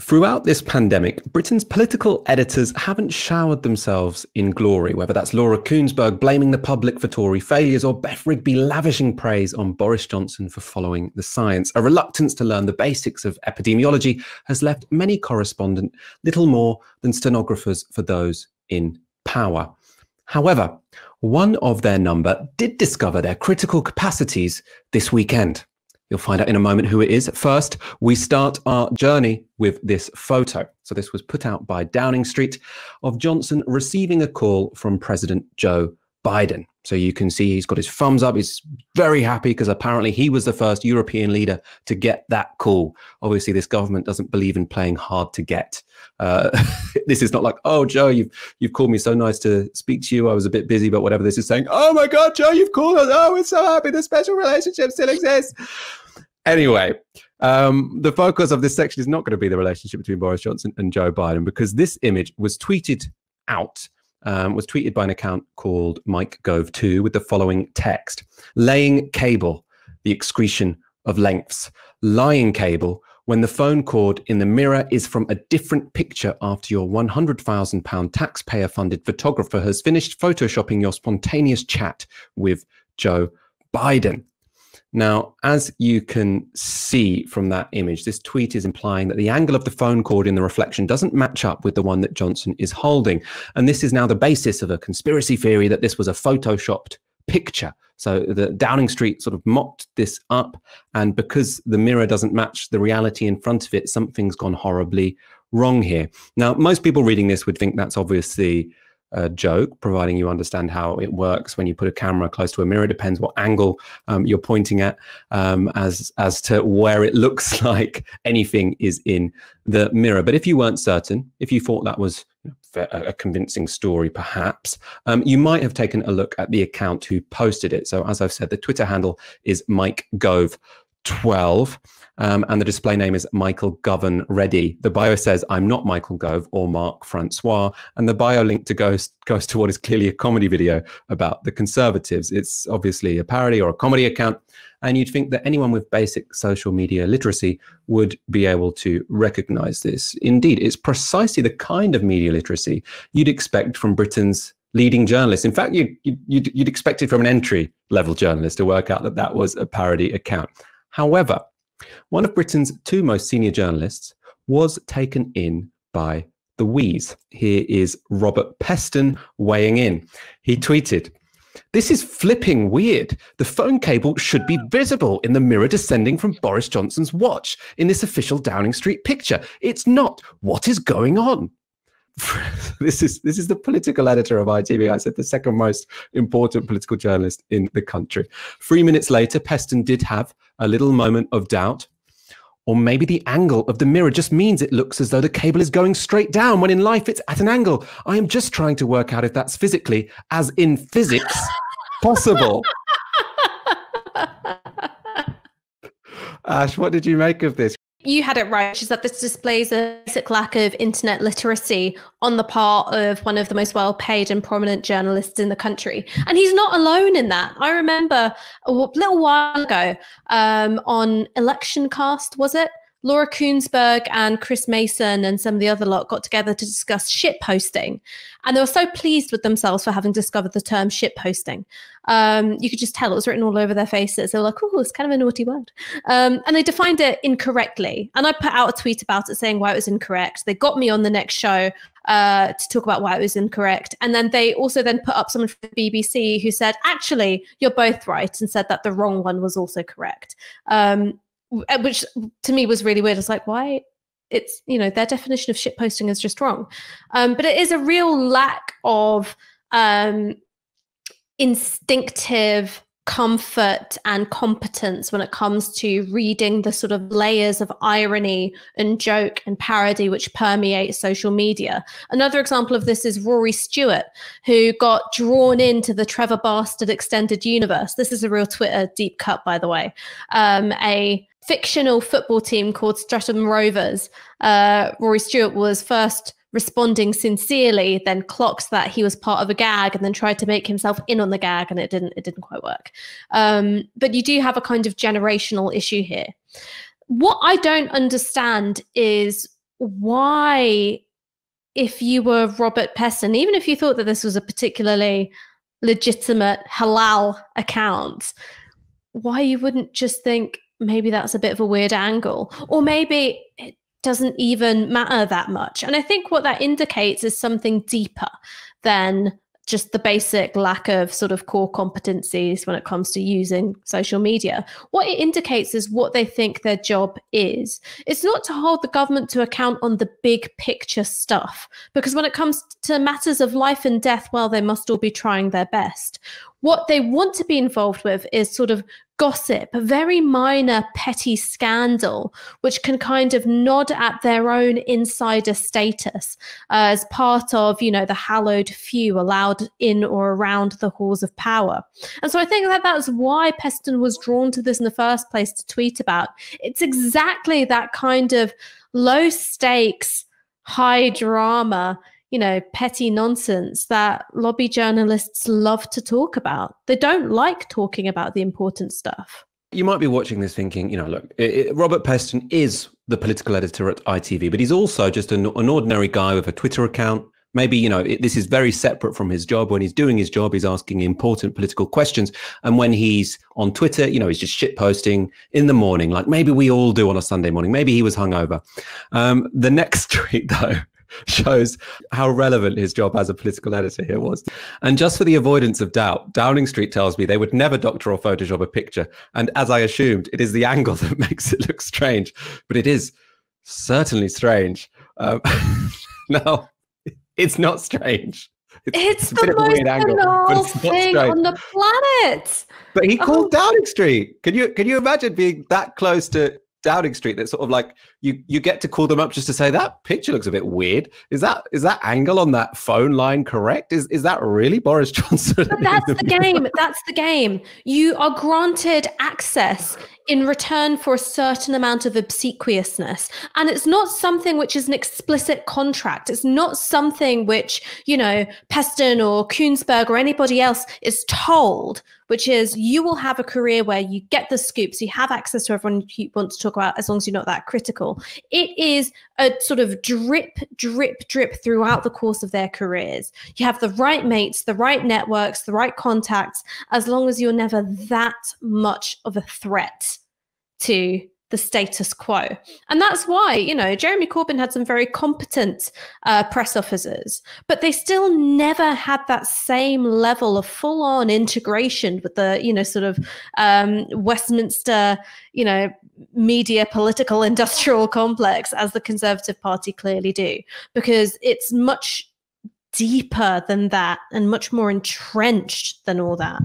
Throughout this pandemic, Britain's political editors haven't showered themselves in glory, whether that's Laura Kuenssberg blaming the public for Tory failures or Beth Rigby lavishing praise on Boris Johnson for following the science. A reluctance to learn the basics of epidemiology has left many correspondents little more than stenographers for those in power. However, one of their number did discover their critical capacities this weekend. You'll find out in a moment who it is. First, we start our journey with this photo. So, this was put out by Downing Street of Johnson receiving a call from President Joe Biden. So, you can see he's got his thumbs up. He's very happy because apparently he was the first European leader to get that call. Obviously, this government doesn't believe in playing hard to get. Uh, this is not like, oh, Joe, you've you've called me. So nice to speak to you. I was a bit busy, but whatever. This is saying, oh my God, Joe, you've called us. Oh, we're so happy. The special relationship still exists. Anyway, um, the focus of this section is not going to be the relationship between Boris Johnson and Joe Biden because this image was tweeted out, um, was tweeted by an account called Mike Gove2 with the following text Laying cable, the excretion of lengths. Lying cable, when the phone cord in the mirror is from a different picture after your £100,000 taxpayer funded photographer has finished photoshopping your spontaneous chat with Joe Biden. Now, as you can see from that image, this tweet is implying that the angle of the phone cord in the reflection doesn't match up with the one that Johnson is holding. And this is now the basis of a conspiracy theory that this was a photoshopped picture. So the Downing Street sort of mocked this up. And because the mirror doesn't match the reality in front of it, something's gone horribly wrong here. Now, most people reading this would think that's obviously a joke, providing you understand how it works when you put a camera close to a mirror. Depends what angle um, you're pointing at, um, as as to where it looks like anything is in the mirror. But if you weren't certain, if you thought that was a convincing story, perhaps, um, you might have taken a look at the account who posted it. So, as I've said, the Twitter handle is Mike Gove. 12 um, and the display name is Michael Govan Ready. The bio says, I'm not Michael Gove or Mark Francois. And the bio link to goes, goes to what is clearly a comedy video about the Conservatives. It's obviously a parody or a comedy account. And you'd think that anyone with basic social media literacy would be able to recognize this. Indeed, it's precisely the kind of media literacy you'd expect from Britain's leading journalists. In fact, you, you, you'd, you'd expect it from an entry level journalist to work out that that was a parody account. However, one of Britain's two most senior journalists was taken in by the wheeze. Here is Robert Peston weighing in. He tweeted, this is flipping weird. The phone cable should be visible in the mirror descending from Boris Johnson's watch in this official Downing Street picture. It's not. What is going on? this is this is the political editor of ITV. I said the second most important political journalist in the country. Three minutes later, Peston did have a little moment of doubt. Or maybe the angle of the mirror just means it looks as though the cable is going straight down when in life it's at an angle. I am just trying to work out if that's physically, as in physics, possible. Ash, what did you make of this? You had it right, which is that this displays a basic lack of internet literacy on the part of one of the most well paid and prominent journalists in the country. And he's not alone in that. I remember a little while ago um, on Election Cast, was it? Laura Kuenssberg and Chris Mason and some of the other lot got together to discuss shit posting. And they were so pleased with themselves for having discovered the term shit posting. Um, you could just tell it was written all over their faces. They were like, oh, it's kind of a naughty word. Um, and they defined it incorrectly. And I put out a tweet about it saying why it was incorrect. They got me on the next show uh, to talk about why it was incorrect. And then they also then put up someone from the BBC who said, actually, you're both right, and said that the wrong one was also correct. Um, which to me was really weird. It's like, why? It's, you know, their definition of shit posting is just wrong. Um, but it is a real lack of um, instinctive comfort and competence when it comes to reading the sort of layers of irony and joke and parody which permeate social media. Another example of this is Rory Stewart, who got drawn into the Trevor Bastard extended universe. This is a real Twitter deep cut, by the way. Um, a fictional football team called Streatham Rovers. Uh, Rory Stewart was first responding sincerely, then clocked that he was part of a gag, and then tried to make himself in on the gag, and it didn't. It didn't quite work. Um, but you do have a kind of generational issue here. What I don't understand is why, if you were Robert Peston, even if you thought that this was a particularly legitimate halal account, why you wouldn't just think maybe that's a bit of a weird angle, or maybe it doesn't even matter that much. And I think what that indicates is something deeper than just the basic lack of sort of core competencies when it comes to using social media. What it indicates is what they think their job is. It's not to hold the government to account on the big picture stuff, because when it comes to matters of life and death, well, they must all be trying their best. What they want to be involved with is sort of gossip, a very minor, petty scandal, which can kind of nod at their own insider status uh, as part of, you know, the hallowed few allowed in or around the halls of power. And so I think that that's why Peston was drawn to this in the first place to tweet about. It's exactly that kind of low stakes, high drama you know, petty nonsense that lobby journalists love to talk about. They don't like talking about the important stuff. You might be watching this thinking, you know, look, it, it, Robert Peston is the political editor at ITV, but he's also just an, an ordinary guy with a Twitter account. Maybe, you know, it, this is very separate from his job. When he's doing his job, he's asking important political questions. And when he's on Twitter, you know, he's just shit posting in the morning, like maybe we all do on a Sunday morning. Maybe he was hungover. Um, the next tweet, though, shows how relevant his job as a political editor here was. And just for the avoidance of doubt, Downing Street tells me they would never doctor or Photoshop a picture. And as I assumed, it is the angle that makes it look strange. But it is certainly strange. Um, no, it's not strange. It's, it's the most banal thing on the planet. But he called oh. Downing Street. Can you can you imagine being that close to Downing Street that sort of like you you get to call them up just to say that picture looks a bit weird. Is that is that angle on that phone line correct? Is is that really Boris Johnson? But that's the game. That's the game. You are granted access in return for a certain amount of obsequiousness. And it's not something which is an explicit contract. It's not something which, you know, Peston or Kuenssberg or anybody else is told, which is you will have a career where you get the scoops, you have access to everyone you want to talk about as long as you're not that critical. It is a sort of drip, drip, drip throughout the course of their careers. You have the right mates, the right networks, the right contacts, as long as you're never that much of a threat to the status quo. And that's why, you know, Jeremy Corbyn had some very competent uh, press officers, but they still never had that same level of full on integration with the, you know, sort of um, Westminster, you know, media political industrial complex as the Conservative Party clearly do, because it's much deeper than that and much more entrenched than all that.